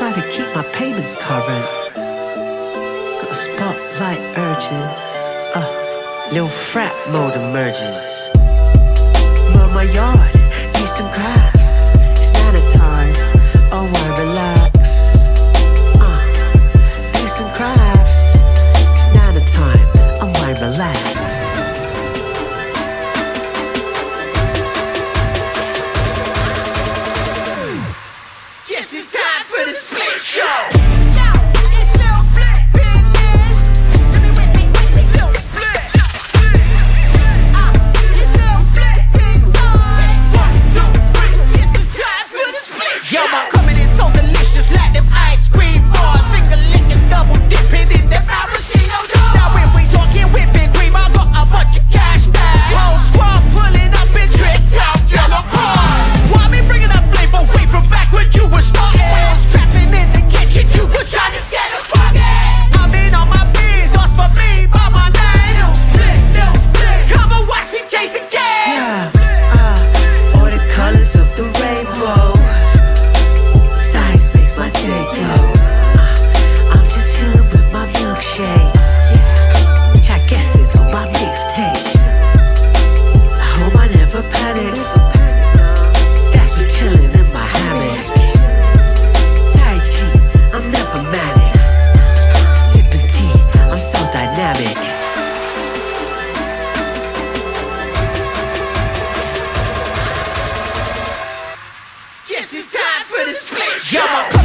try to keep my payments covered. Got spotlight urges. Uh, little frat mode emerges. Mama yard. show. Yeah, my